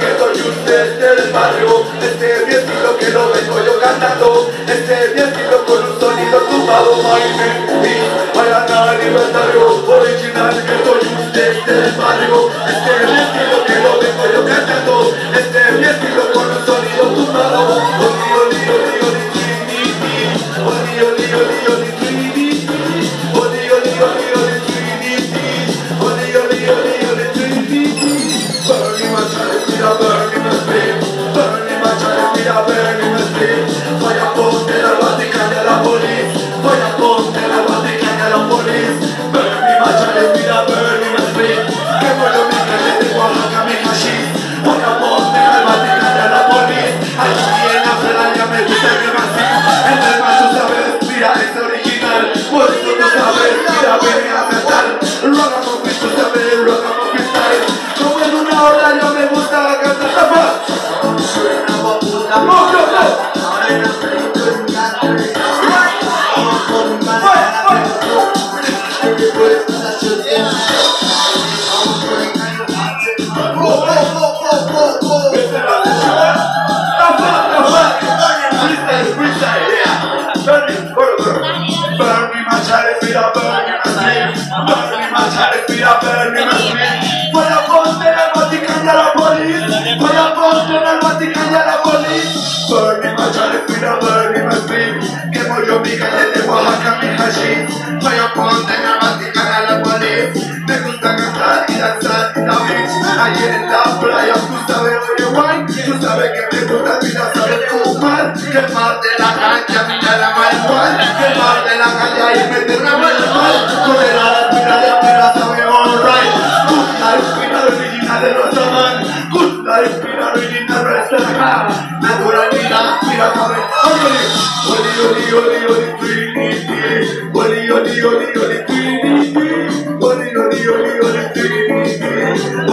que soy usted del barrio. Este es que lo vengo yo cantando. Este es con un sonido tumbado. My name is libertario, child, mira, burning my spirit. Burning my child, mira, burning my Voy a poner y a la policía. Voy a poner y a la child, mira, burning my spirit. Quemo yo mi. Voy a poner y a la policía. Me gusta cantar y danzar y la bitch. Ahí en la playa, tú sabes, oye, guay. Tú sabes que me gusta, mira, sabes fumar. Que de la cancha, mira la marihuana. Que de la calle, ahí me una marihuana. Con life, mira, original de Rosaman. Naturalidad, mira, sabe, Oli, oli, oli, oli, Trinity. Oli, oli, oli, oli, Trinity. Oli, oli, oli, oli, Trinity.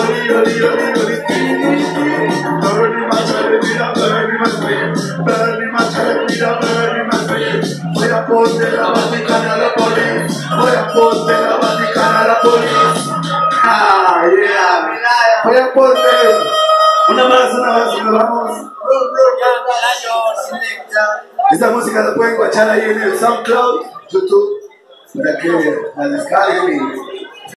Oli, oli, oli, oli, Trinity. Burning my child, mira, spirit. Burning my child, mira, my spirit. Voy a poner la Vaticana a la policía. Voy a poner Voy a poner una más, una más nos vamos. Esta música la pueden guachar ahí en el SoundCloud, YouTube, para que la descarguen